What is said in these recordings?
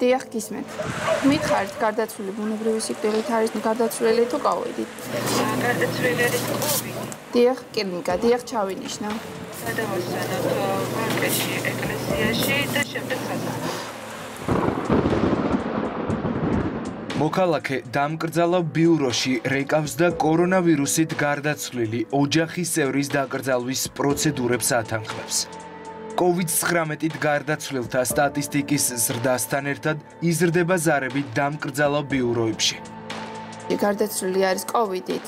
დიახ, გისმენთ. მითხარით, გარდაცვლილი ბუნებრივი სიკვდილით არის გარდაცვლილი თუ კოვიდით? გარდაცვლილი არის კოვიდით. დიახ, კლინიკა, დიახ, ჩავინიშნა. გადავასვენოთ ბანკში, ეკლესიაში და შემდეგ სასახლეში. მოქალაქე დამკრძალავ ბიუროში რეკავს და კორონავირუსით გარდაცვლილი ოჯახის წევრის დაკრძალვის პროცედურებს ათანხმებს. COVID-19-ით გარდაცვლილთა სტატისტიკის ზრდასთან ერთად იზრდება ზარები დამკრძალავ ბიუროებში. გარდაცვლილი არის COVID-ით.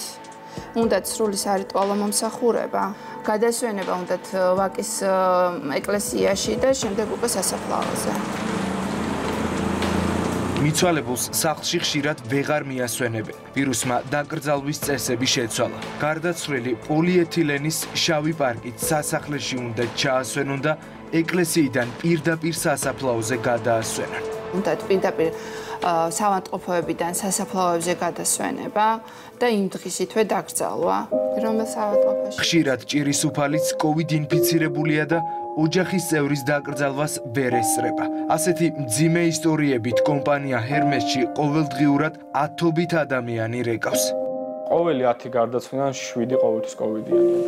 უნდათ სრული სარიტუალო მომსახურება, გადასვენება უნდათ ვაკის ეკლესიაში და შემდეგ უკვე სასაფლაოზე. მიცვალებულს სახლში ხშირად ვეღარ მიასვენებენ. ვირუსმა დაკრძალვის წესები შეცვალა. გარდაცვლილი პოლიეთილენის შავი პარკით სასახლეში უნდა ჩაასვენონ და ეკლესიიდან პირდაპირ სასაფლაოზე გადაასვენონ. უნდა პირდაპირ სავანტყოფოებიდან სასაფლაოებზე გადასვენება და იმ დღისითვე დაკრძალვა. რომელ სავანტყოფოში? ხშირად ჭირის უფალიც COVID ინფიცირებულია და ოჯახის წევრის დაკრძალვას ვერ ესწრება. ასეთი მძიმე ისტორიებით კომპანია ჰერმესში ყოველდღიურად ათობით ადამიანი რეკავს. ყოველი 10 გარდაცვლიდან 7 ყოველთვის კოვიდიანია.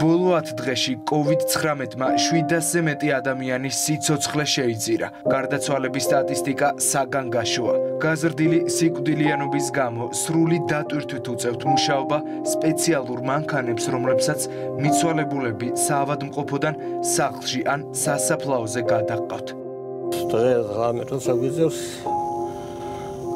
ბოლო 10 დღეში COVID-19-მა 700-ზე მეტი ადამიანის სიცოცხლე შეიძირა. გარდაცვალების სტატისტიკა საგანგაშოა. გაზრდილი სიკვდილიანობის გამო სრული დატვირთვით უწევთ მუშაობა სპეციალურ მანქანებს, რომლებსაც მიცვალებულები საავადმყოფოდან სახლში ან სასაფლაოზე გადაყავთ. დღეს ღამე როცა გვიძევს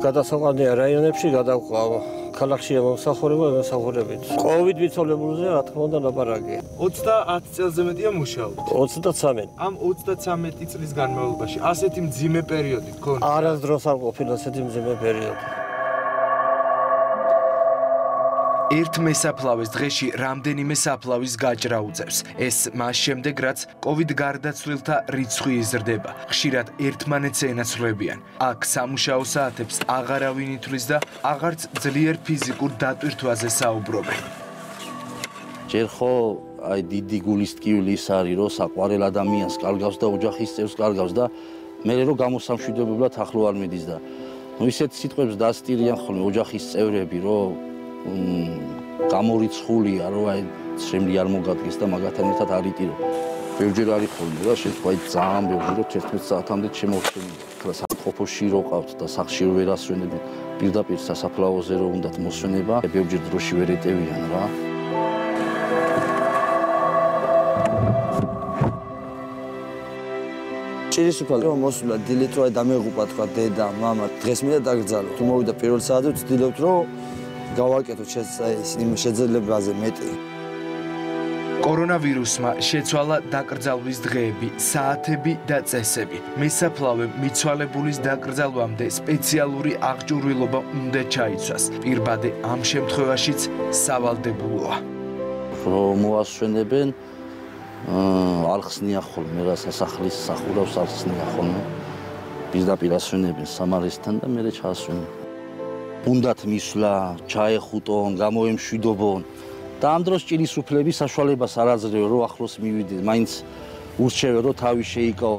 გადასაყვანია რაიონებში გადაყვავა. ქალაქშია მომსახურება მოსახურებით. COVID მიცოლებულზე რა თქმა უნდა ლაპარაკი. 30 წელზე მეტია მუშაობთ. 33. ამ 33 წლის განმავლობაში ასეთი მძიმე პერიოდი გქონდა? არასდროს არ ყოფილა ასეთი მძიმე პერიოდი. ერთ მესაფლავის დღეში რამდენიმე საფლავის გაჭრა უწევს. ეს მას შემდეგ, რაც COVID გარდაცვლილთა რიცხვი იზრდება. ხშირად ერთმანეთს ენაცვლებიან. აქ სამუშაო საათებს აღარავინ ითვლის და აღარც ძლიერ ფიზიკურ დატვირთვაზე საუბრობენ. ჯერ ხო აი დიდი გულის ტკივილი ის არის, რომ საყვარელ ადამიანს კარგავს და ოჯახის წევრს კარგავს და მე რო გამოსამშვიდობებლად ახლო არ მიდის და ნუ ისეთ სიტყვებს დასტირიან ხოლმე ოჯახის წევრები, რომ გამორიცხულია, რომ აი ცრემლი არ მოგადგეს და მაგათთან ერთად არ იტირო. ბევრჯერ არის ხოლმე რა შეთქვა, აი ძალიან ბევრი რომ 11 საათამდე შემოვშენია. რა საყოფოში რო ყავთ და სახში რო ვერ ასვენებენ, პირდაპირ სასაფლაოზე რო უნდათ მოსვენება, ბევრჯერ დროში ვერ ეტევიან რა. ჭირისუფალი რომ მოსულა დილით რო აი დამეღუპა თქვა დედა, მამა, დღეს მინდა დაგრძალო. თუ მოვიდა პირველ საათზე, ვცდილობთ რომ გავაკეთოთ ისინი შეძლებაზე მეტი. კორონავირუსმა შეცვალა დაკრძალვის დღეები, საათები და წესები. მესაფლავე მიცვალებულის დაკრძალვამდე სპეციალური აღჭურვილობა უნდა ჩაიცვას. პირბადე ამ შემთხვევაშიც სავალდებულოა. რომ მოასვენებენ აა არხსნია ხოლმე რა სასახლის სახურავს არხსნია ხოლმე. პირდაპირ ასვენებენ სამარესთან და მეરે ჩაასვენებენ. უნდათ მისვლა, ჩაეხუტონ, გამოემშვიდობონ და ამ დროს ჭირის უფლები საშუალებას არ აძლევენ, რომ ახლოს მივიდნენ, მაინც ურჩევენ, რომ თავი შეიკავო.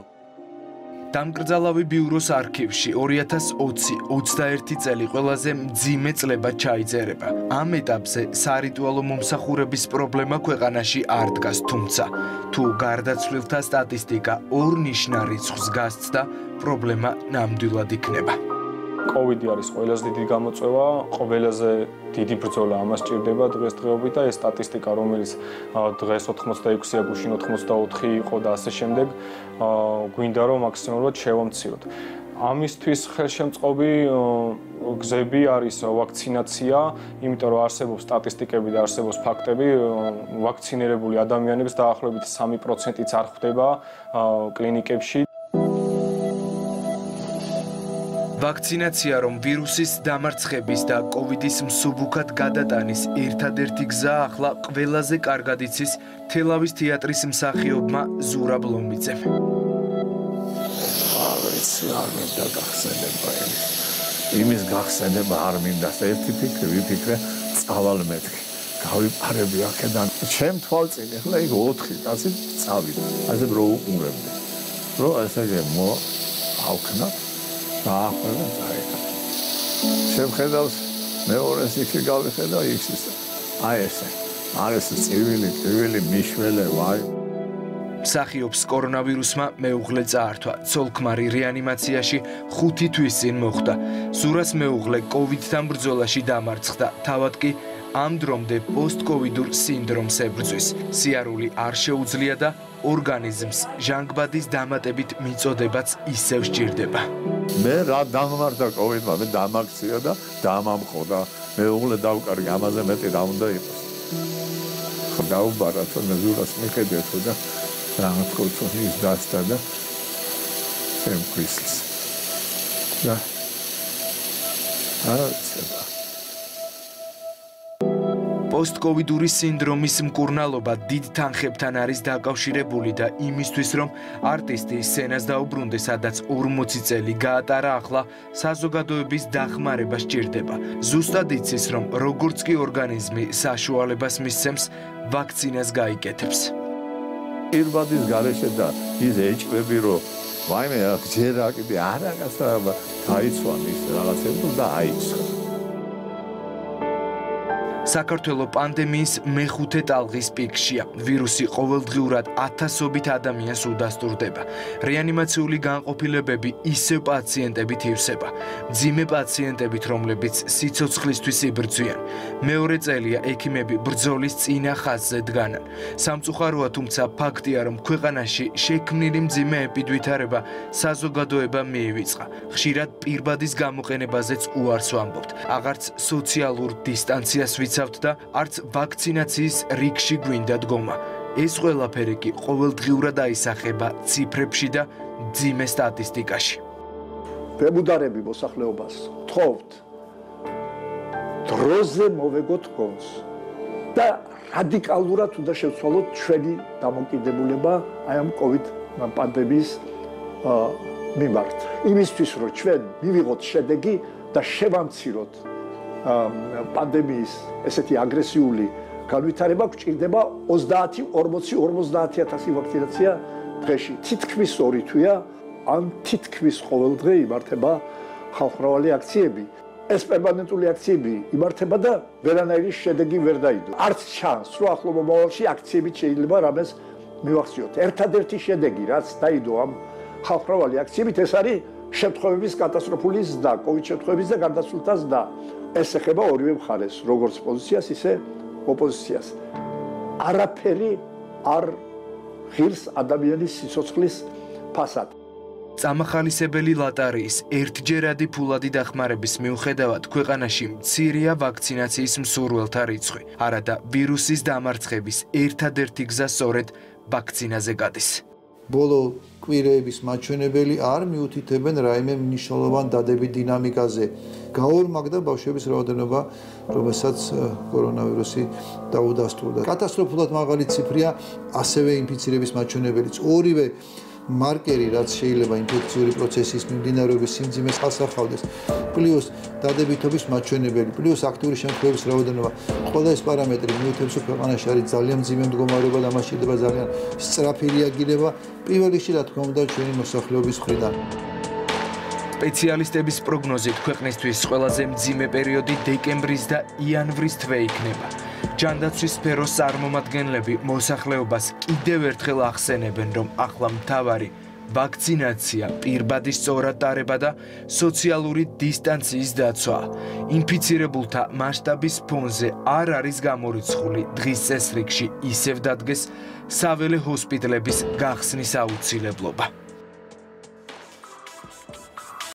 დამკრძალავი ბიუროს არქივში 2020-21 წელი ყველაზე მძიმე წლება ჩაიწერება. ამ ეტაპზე სარიტუალო მომსახურების პრობლემა ქვეყანაში არ დგას, თუმცა თუ გარდაცვლილთა სტატისტიკა ორ ნიშნა რიცხვს გასცდა, პრობლემა ნამდვილად იქნება. კოვიდი არის ყველაზე დიდი გამოწვევა, ყველაზე დიდი ბრძოლა ამას ჭირდება დღესდღეობით და ეს სტატისტიკა, რომელიც დღეს 86-ია, გუშინ 84 იყო და ასე შემდეგ, გვინდა რომ მაქსიმალურად შევამციოთ. ამისთვის ხელშემწყობი გზები არის ვაქცინაცია, იმიტომ რომ არსებობს სტატისტიკები და არსებობს ფაქტები, ვაქცინირებული ადამიანების დაახლოებით 3%-იც არ ხვდება კლინიკებში ვაქცინაცია რომ ვირუსის დამარცხების და კოვიდის მსუბუქად გადატანის ერთადერთი გზა ახლა ყველაზე კარგად იცის თელავის თეატრის მსახიობმა ზურაბ ლომბიძემ. აღიცი არ მინდა გახსენება იმის გახსენება არ მინდა ერთი ფიქრი ვიფიქრე წავალ მეთქი გავიპარები აქედან. ჩემ თვალწინ ახლა იქ 4 კაცი წავიდა. ასე რომ უყურებდი. რომ ასე გემო ავქნათ დაახვევა წაიკა. შემხედავს მეორეს იქ გავიხედა ის ის. აი ესე. არის წივილი, წივილი მიშველე, ვაი. მსახიობს კორონავირუსმა მეუღლე წაართვა. ცოლქმარი რეანიმაციაში 5 თვის წინ მოხვდა. სურას მეუღლე კოვიდთან ბრძოლაში დამარცხდა. თავად კი ამ დრომდე პოსტკოვიდურ სინდრომს ებრძვის. სიარული არ შეუძლია და ორგანიზმს ჟანგბადის დამატებით მიწოდებაც ისევ სჭირდება. მე რა დამმართა კოვიდმა, მე დამაქცია და დამამხოდა. მეუღლე დავკარგი, ამაზე მეტი რა უნდა იყოს. ხო დაუბარა თუ მე ზურას მიხედეთ და რაღაცა ის დასტა და შემკვისს. და აა ცება პოსტკოვიდური სინდრომის მკურნალობა დიდ თანხებთან არის დაკავშირებული და იმისთვის რომ არტისტი სცენას დაუბრუნდეს, სადაც 40 წელი გაატარა, ახლა საზოგადოების დახმარება სჭირდება. ზუსტად იცის რომ როგორც კი ორგანიზმი საშუალებას მისცემს, ვაქცინას გაიკეთებს. პირბადის გარეშე და ის ეჭვები რომ ვაიმე ჯერ აკიდე არაკაცა გაიცვან ის რაღაცები და აიცხა საქართველოს პანდემიის მეხუთე ტალღის პიკშია. ვირუსი ყოველდღიურად ათასობით ადამიანს უდასტურდება. რეანიმაციული განყოფილებები ისევ პაციენტებით ივსება. ძიმე პაციენტებით, რომლებიც სიცოცხლისთვის იბრძვიან. მეორე წელია ექიმები ბრძოლის წინა ხაზზე დგანან. სამწუხაროა, თუმცა ფაქტია, რომ ქვეყანაში შექმნილი მძიმე ეპიდვითარება საზოგადოება მიივიწყა. ხშირად პირბადის გამოყენებაზეც უარს ვამბობთ. აღარც სოციალურ დისტანციას ვიც ვიცავთ და არც ვაქცინაციის რიგში გვინდა დგომა. ეს ყველაფერი კი ყოველდღიურად აისახება ციფრებში და ძიმე სტატისტიკაში. ბებუდარები მოსახლეობას თხოვთ დროზე მოვეგოთ გონს და რადიკალურად უნდა შევცვალოთ ჩვენი დამოკიდებულება აი ამ COVID პანდემიის მიმართ. იმისთვის რომ ჩვენ მივიღოთ შედეგი და შევამციროთ პანდემიის ესეთი აგრესიული განვითარება გვჭირდება 30 40 50000 ვაქცინაცია დღეში. თითქმის 2 თვეა ან თითქმის ყოველ დღე იმართება ხალხმრავალი აქციები. ეს პერმანენტული აქციები იმართება და ვერანაირი შედეგი ვერ დაიდო. არც ჩანს, რომ ახლო მომავალში აქციები შეიძლება რამეს მივახციოთ. ერთადერთი შედეგი, რაც დაიდო ამ ხალხმრავალი აქციებით, ეს არის შემთხვევების კატასტროფული ზრდა, COVID შემთხვევების და გარდაცვლილთა ზრდა. ეს ეხება ორივე მხარეს, როგორც პოზიციას, ისე ოპოზიციას. არაფერი არ ღირს ადამიანის სიცოცხლის ფასად. წამახალისებელი ლატარიის ერთჯერადი ფულადი დახმარების მიუხედავად ქვეყანაში მცირეა ვაქცინაციის მსურველთა რიცხვი. არადა ვირუსის დამარცხების ერთადერთი გზა სწორედ ვაქცინაზე გადის. ბოლო კვირეების მაჩვენებელი არ მიუთითებენ რაიმე მნიშვნელოვან დადებით დინამიკაზე. გაორმაგდა ბავშვების რაოდენობა, რომელსაც კორონავირუსი დაუდასტურდა. კატასტროფულად მაღალი ციფრია ასევე ინფიცირების მაჩვენებელიც. ორივე მარკერი, რაც შეიძლება ინფექციური პროცესის მიმდინარეობის სიმძიმეს ასახავდეს, პლუს დადებითობის მაჩვენებელი, პლუს აქტიური შემთხვევების რაოდენობა. ყველა ეს პარამეტრი მიუთითებს, ქვეყანაში არის ძალიან მძიმე მდგომარეობა და მასშტაბება ძალიან სწრაფი რეაგირება, პირველ რიგში რა თქმა უნდა ჩვენი მოსახლეობის მხრიდან. სპეციალისტების პროგნოზით ქვეყნისთვის ყველაზე მძიმე პერიოდი დეკემბრის და იანვრის თვე იქნება. ჯანდაცვის სფეროს წარმომადგენლები მოსახლეობას კიდევ ერთხელ ახსენებენ, რომ ახლა მთავარი ვაქცინაცია, პირბადის სწორად დარება და სოციალური დისტანციის დაცვა. ინფიცირებულთა მასშტაბის ფონზე არ არის გამორიცხული დღის წესრიგში ისევ დადგეს საველე ჰოსპიტალების გახსნის აუცილებლობა.